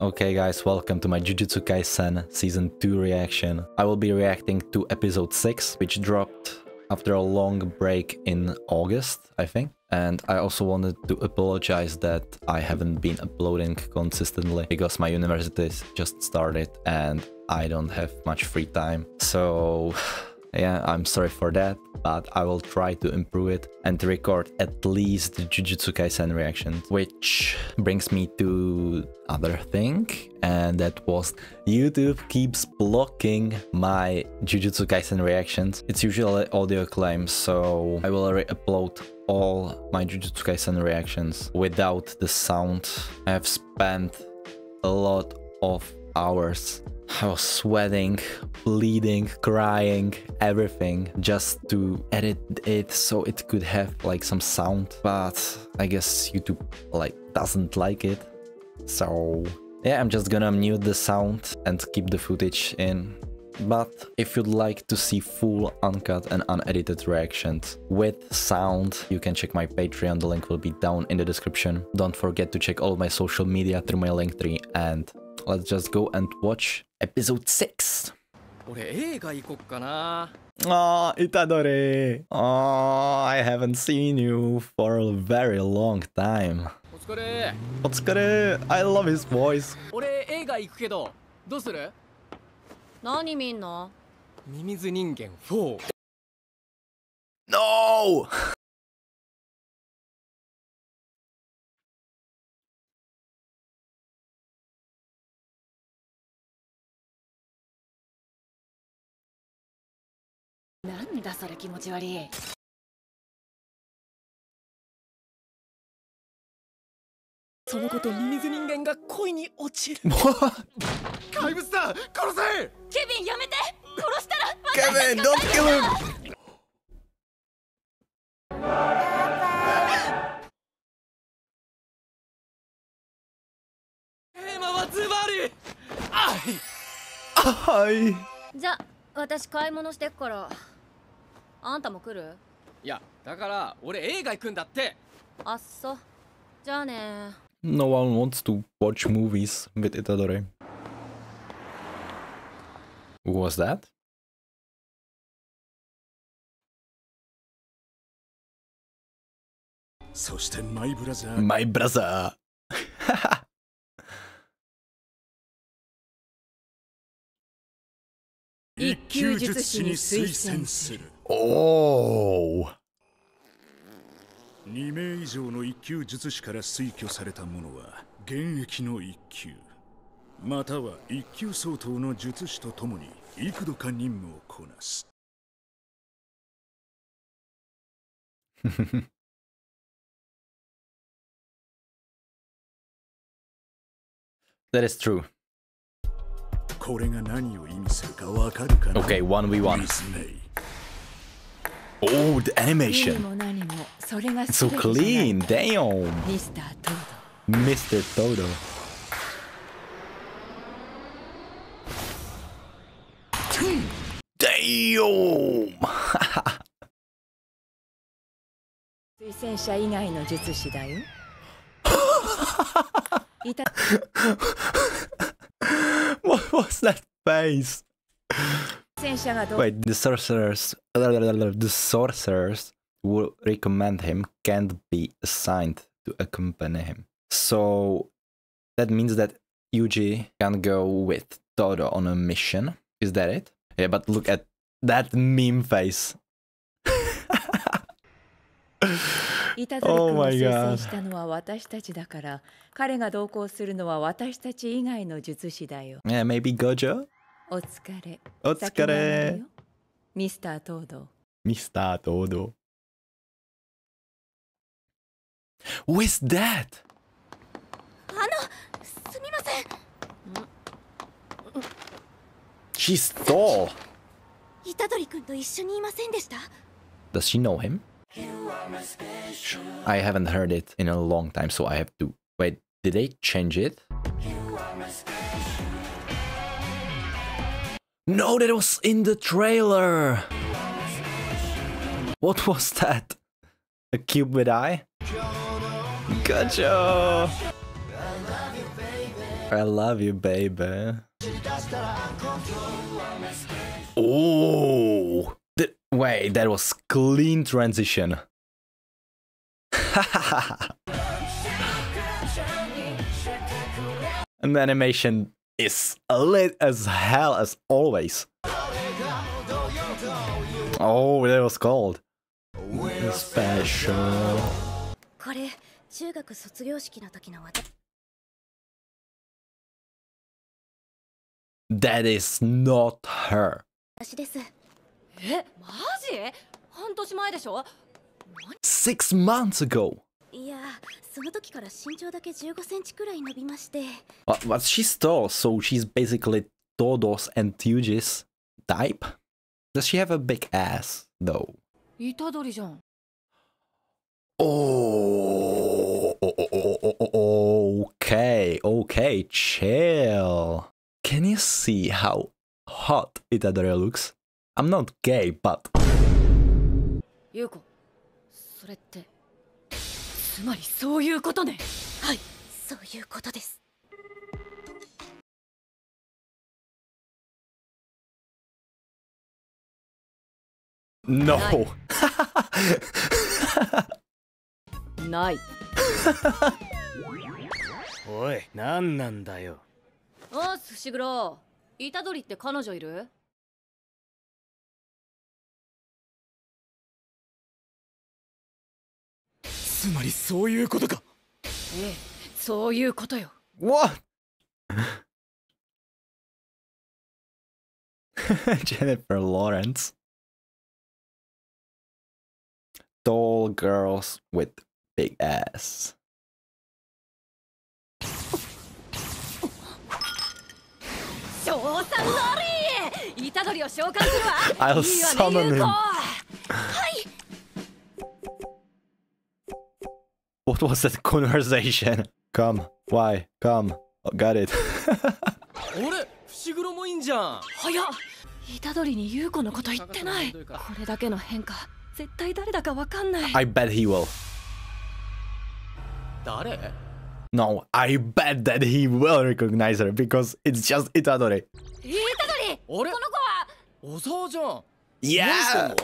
Okay guys, welcome to my Jujutsu Kaisen Season 2 reaction. I will be reacting to episode 6, which dropped after a long break in August, I think. And I also wanted to apologize that I haven't been uploading consistently because my university just started and I don't have much free time. So yeah, I'm sorry for that, but I will try to improve it and record at least the Jujutsu Kaisen reactions, which brings me to other thing, and that was YouTube keeps blocking my Jujutsu Kaisen reactions. It's usually audio claims, so I will re-upload all my Jujutsu Kaisen reactions without the sound. I have spent a lot of hours I was sweating, bleeding, crying, everything just to edit it so it could have like some sound. But I guess YouTube like doesn't like it. So yeah, I'm just gonna mute the sound and keep the footage in. But if you'd like to see full uncut and unedited reactions with sound, you can check my Patreon, the link will be down in the description. Don't forget to check all my social media through my link tree and let's just go and watch episode 6. 俺映画行こっかな Oh, Itadori. Oh, I haven't seen you for a very long time. お疲れ Otsukare, I love his voice. 俺映画行くけどどうする何見んのミミズ人間4 No! なんだそれ気持ち悪い。その子とミミズ人間が恋に落ちる?怪物だ！殺せ！ケビンやめて！殺したら Kevin, don't kill him! テーマはズバリ！愛。Hi. じゃ私買い物してっからあんたも来るいやだから俺映画行くんだってあっそじゃあね No one wants to watch movies with Itadori. Who was that? そしてマイブラザー My brother. 一級術師に推薦する Oh. 2名以上の一級術師から推挙された者は現役の一級または一級相当の術師と共に幾度か任務をこなす That is true. これが何を意味するかわかるかな？Okay, 1v1. Oh, the animation. So clean, damn. Mr. Todo. Mr. Todo. Damn. What was that face? 推薦者がど Wait, the sorcerers, the sorcerers who recommend him can't be assigned to accompany him. So that means that Yuji can go with Todo on a mission. Is that it? Yeah, but look at that meme face. イタドリ Oh 君を my 推 God 薦したのは私たちだから彼が同行するのは私たち以外の術師だよ Yeah, maybe Gojo? お疲れお先に上がる疲れよミスター・トード Mr. Todo. Who is that? すみません She's tall. 虎杖君と一緒にいませんでした Does she know him? I haven't heard it in a long time, so I have to. Wait, did they change it? No, that was in the trailer! What was that? A cube cupid eye? Gotcha! I love you, baby. Oh, th- wait, that was clean transition. the animation is lit as hell as always. Oh, that was cold. Special. これ中学卒業式の時の私 That is not her. ですえマジ半年前でしょ Six months ago. いやその時から身長だけ15センチくらい伸びまして But, but she's tall, so she's basically Todos and Tuji's type. Does she have a big ass, though? 虎杖じゃん Oh, oh, oh, oh, oh, oh, okay, okay, chill. Can you see how hot Itadori looks? I'm not gay, but 優子それって つまりそういうことね。はいそういうことです。No. ない。おい何なんだよ。ああ伏黒。虎杖って彼女いる？つまりそういうことかええそういうことよわっ Jennifer Lawrence Doll girls with big ass I'll summon him. What was that conversation? Come. Why? Come. Oh, got it. 俺伏黒もいいんじゃん早っ虎杖に優子のこと言ってないこれだけの変化絶対誰だかわかんない I bet he will. 誰 No, I bet that he will recognize her because it's just Itadori. 虎杖こ俺の子は小沢じゃん Yeah! 何してんの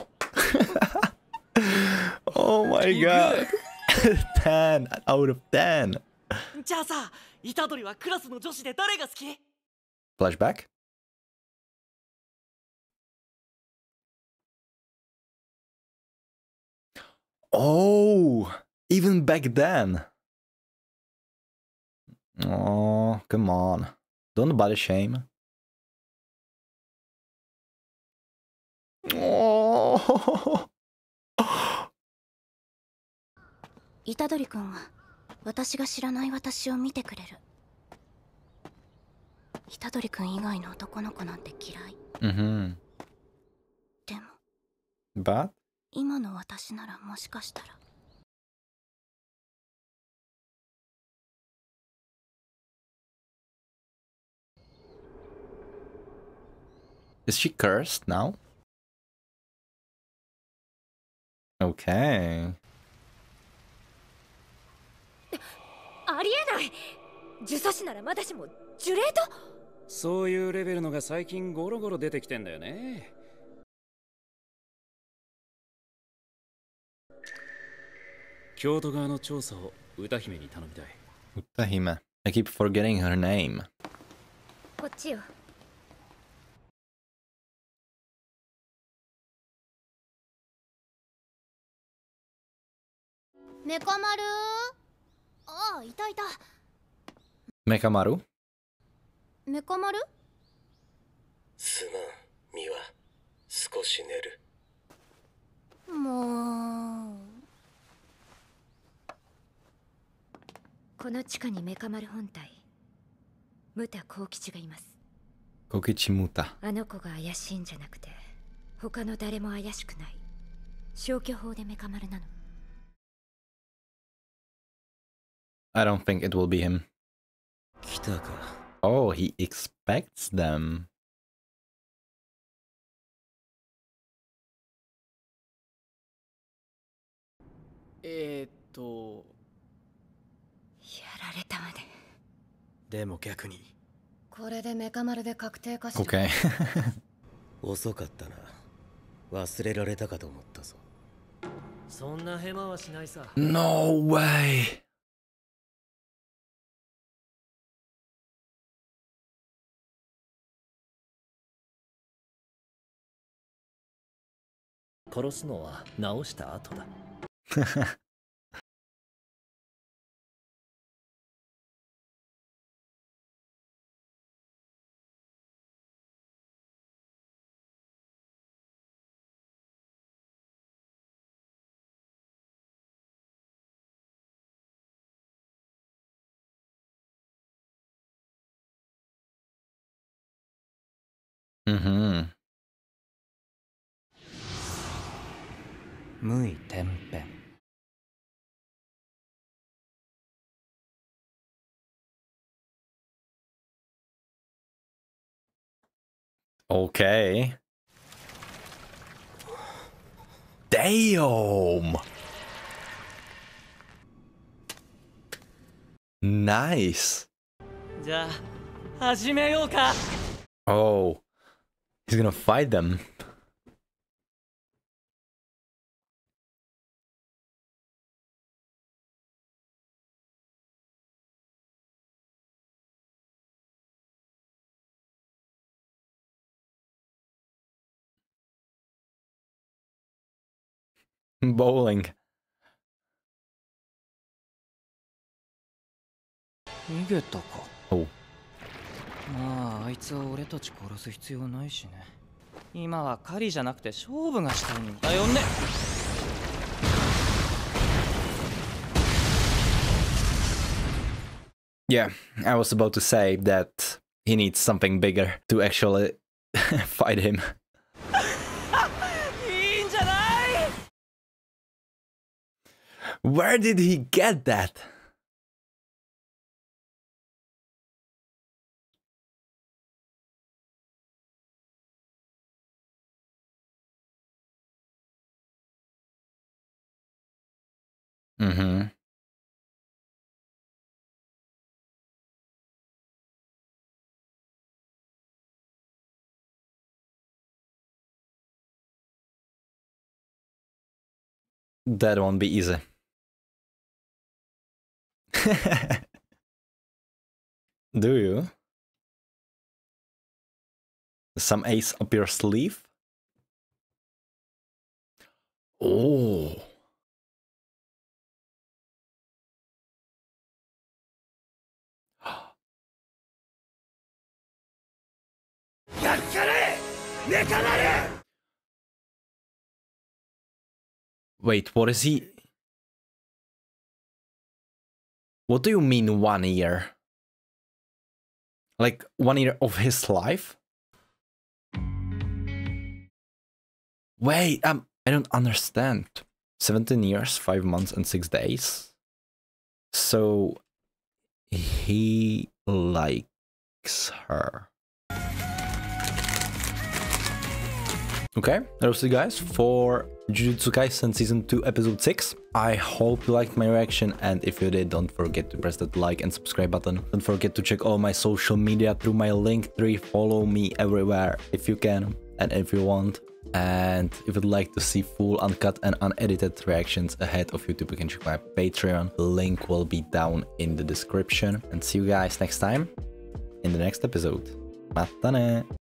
Oh my god. 10 out of 10. じゃあさ虎杖はクラスの女子で誰が好き Flashback? Oh, even back then. Oh, come on. Don't body shame. Oh. 虎杖君は私が知らない私を見てくれる虎杖君以外の男の子なんて嫌い Mm-hmm. でも But? 今の私ならもしかしたら is she cursed now? Okay. ありえない。呪詛師ならまだしも呪霊と？そういうレベルのが最近ゴロゴロ出てきてんだよね。京都側の調査を歌姫に頼みたい。Utahime. I keep forgetting her name. こっちよ。メカ丸？ああいたいた。Mekamaru? メカ丸すまんミワ。少し寝る。もう。この地下にメカ丸本体。ムタ幸吉がいます。Kokichi Muta. あの子が怪しいんじゃなくて他の誰も怪しくない。消去法でメカ丸なの I don't think it will be him. 来たか Oh, he expects them. えー、っとやられたわねでも逆にこれでメカ丸で確定化した Okay. 遅かったな忘れられたかと思ったぞそんなヘマはしないさ no way. 殺すのは直した後だ Mm-hmm. 無意天変 Okay. Damn. Nice. じゃあ始めようか Oh. He's gonna fight them. Bowling. 逃げたかおうまああいつは俺たち殺す必要ないしね今は狩りじゃなくて勝負がしたいんだよね Yeah, I was about to say that he needs something bigger to actually fight him. Where did he get that? Mm-hmm. That won't be easy. Do you? Some ace up your sleeve? Oh. Wait, what is he? What do you mean one year? Like one year of his life? Wait, um, I don't understand. 17 years, 5 months, and 6 days? So he likes her. Okay, that was it guys for Jujutsu Kaisen Season 2 Episode 6. I hope you liked my reaction and if you did, don't forget to press that like and subscribe button. Don't forget to check all my social media through my link tree. Follow me everywhere if you can and if you want. And if you'd like to see full uncut and unedited reactions ahead of YouTube, you can check my Patreon. The link will be down in the description. And see you guys next time in the next episode. Matane!